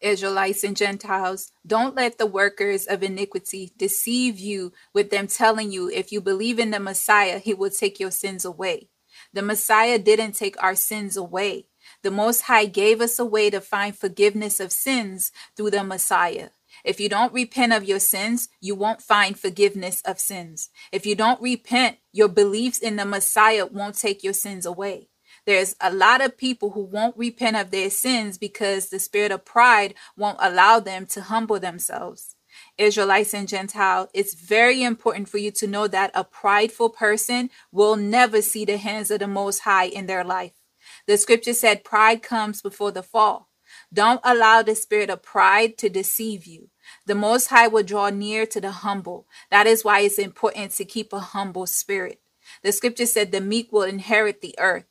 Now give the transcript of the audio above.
Israelites and Gentiles, don't let the workers of iniquity deceive you with them telling you if you believe in the Messiah, he will take your sins away. The Messiah didn't take our sins away. The Most High gave us a way to find forgiveness of sins through the Messiah. If you don't repent of your sins, you won't find forgiveness of sins. If you don't repent, your beliefs in the Messiah won't take your sins away. There's a lot of people who won't repent of their sins because the spirit of pride won't allow them to humble themselves. Israelites and Gentile, it's very important for you to know that a prideful person will never see the hands of the Most High in their life. The scripture said pride comes before the fall. Don't allow the spirit of pride to deceive you. The Most High will draw near to the humble. That is why it's important to keep a humble spirit. The scripture said the meek will inherit the earth.